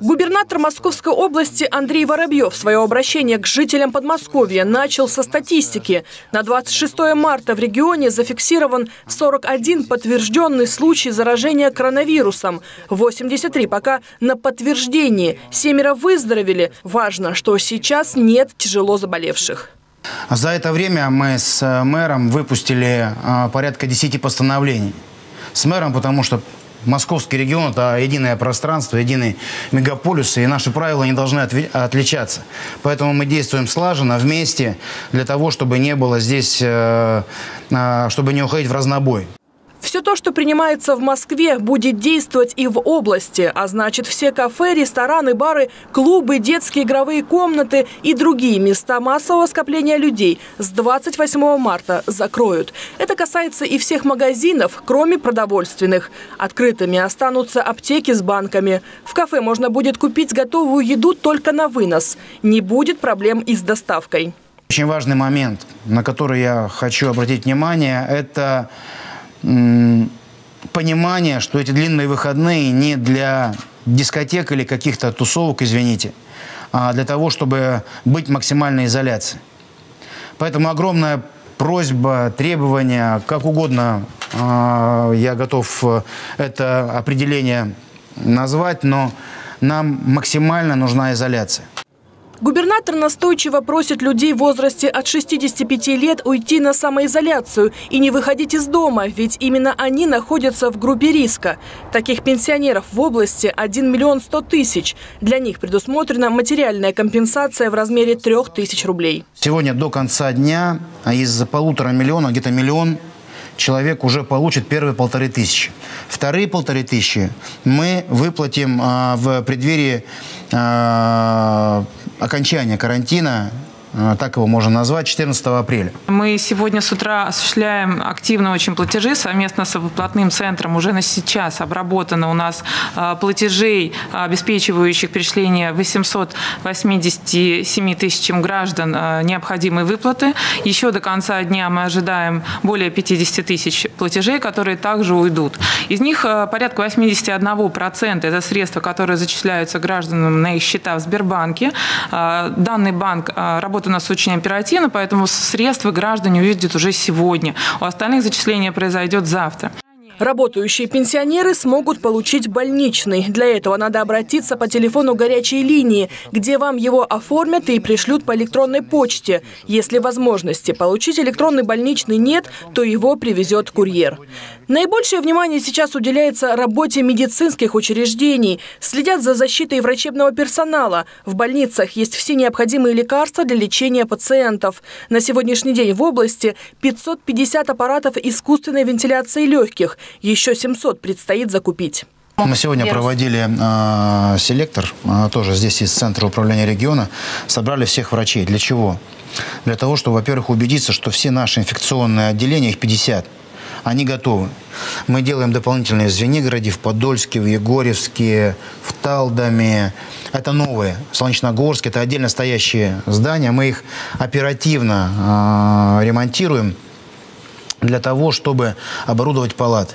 Губернатор Московской области Андрей Воробьев свое обращение к жителям Подмосковья начал со статистики. На 26 марта в регионе зафиксирован 41 подтвержденный случай заражения коронавирусом. 83 пока на подтверждении. Семеро выздоровели. Важно, что сейчас нет тяжело заболевших. За это время мы с мэром выпустили а, порядка 10 постановлений. С мэром, потому что Московский регион – это единое пространство, единый мегаполис, и наши правила не должны отличаться. Поэтому мы действуем слаженно, вместе, для того, чтобы не было здесь, э, э, чтобы не уходить в разнобой. Все то, что принимается в Москве, будет действовать и в области. А значит, все кафе, рестораны, бары, клубы, детские игровые комнаты и другие места массового скопления людей с 28 марта закроют. Это касается и всех магазинов, кроме продовольственных. Открытыми останутся аптеки с банками. В кафе можно будет купить готовую еду только на вынос. Не будет проблем и с доставкой. Очень важный момент, на который я хочу обратить внимание, это понимание, что эти длинные выходные не для дискотек или каких-то тусовок, извините, а для того, чтобы быть в максимальной изоляции. Поэтому огромная просьба, требования, как угодно а, я готов э, это определение назвать, но нам максимально нужна изоляция. Губернатор настойчиво просит людей в возрасте от 65 лет уйти на самоизоляцию и не выходить из дома, ведь именно они находятся в группе риска. Таких пенсионеров в области 1 миллион 100 тысяч. Для них предусмотрена материальная компенсация в размере 3 тысяч рублей. Сегодня до конца дня из полутора миллиона, где-то миллион человек уже получит первые полторы тысячи. Вторые полторы тысячи мы выплатим а, в преддверии а, окончания карантина так его можно назвать, 14 апреля. Мы сегодня с утра осуществляем активно очень платежи совместно с выплатным центром. Уже на сейчас обработано у нас э, платежей, обеспечивающих перечисление 887 тысячам граждан э, необходимые выплаты. Еще до конца дня мы ожидаем более 50 тысяч платежей, которые также уйдут. Из них порядка 81% это средства, которые зачисляются гражданам на их счета в Сбербанке. Данный банк работает у нас очень оперативно, поэтому средства граждане увидят уже сегодня. У остальных зачисление произойдет завтра. Работающие пенсионеры смогут получить больничный. Для этого надо обратиться по телефону горячей линии, где вам его оформят и пришлют по электронной почте. Если возможности получить электронный больничный нет, то его привезет курьер. Наибольшее внимание сейчас уделяется работе медицинских учреждений. Следят за защитой врачебного персонала. В больницах есть все необходимые лекарства для лечения пациентов. На сегодняшний день в области 550 аппаратов искусственной вентиляции легких. Еще 700 предстоит закупить. Мы сегодня проводили э, селектор, э, тоже здесь из Центра управления региона. Собрали всех врачей. Для чего? Для того, чтобы, во-первых, убедиться, что все наши инфекционные отделения, их 50, они готовы. Мы делаем дополнительные в Звенигороде, в Подольске, в Егорьевске, в Талдоме. Это новые. В Солнечногорске, это отдельно стоящие здания. Мы их оперативно э, ремонтируем для того, чтобы оборудовать палаты.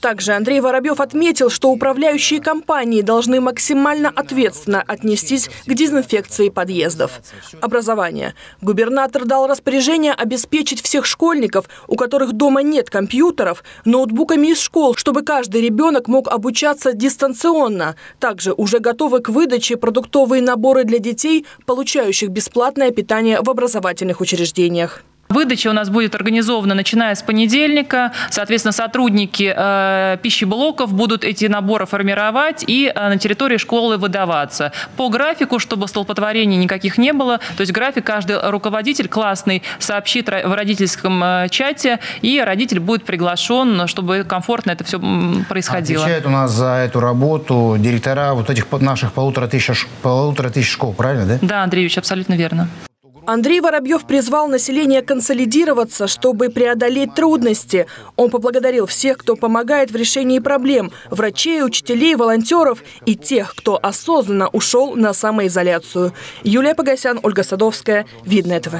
Также Андрей Воробьев отметил, что управляющие компании должны максимально ответственно отнестись к дезинфекции подъездов. Образование. Губернатор дал распоряжение обеспечить всех школьников, у которых дома нет компьютеров, ноутбуками из школ, чтобы каждый ребенок мог обучаться дистанционно. Также уже готовы к выдаче продуктовые наборы для детей, получающих бесплатное питание в образовательных учреждениях. Выдача у нас будет организована начиная с понедельника. Соответственно, сотрудники э, пищеблоков будут эти наборы формировать и э, на территории школы выдаваться. По графику, чтобы столпотворений никаких не было. То есть график каждый руководитель классный сообщит в родительском э, чате, и родитель будет приглашен, чтобы комфортно это все происходило. Отвечают у нас за эту работу директора вот этих наших полутора тысяч, полутора тысяч школ, правильно, да? Да, Андреевич, абсолютно верно. Андрей Воробьев призвал население консолидироваться, чтобы преодолеть трудности. Он поблагодарил всех, кто помогает в решении проблем – врачей, учителей, волонтеров и тех, кто осознанно ушел на самоизоляцию. Юлия Погосян, Ольга Садовская, Видное ТВ.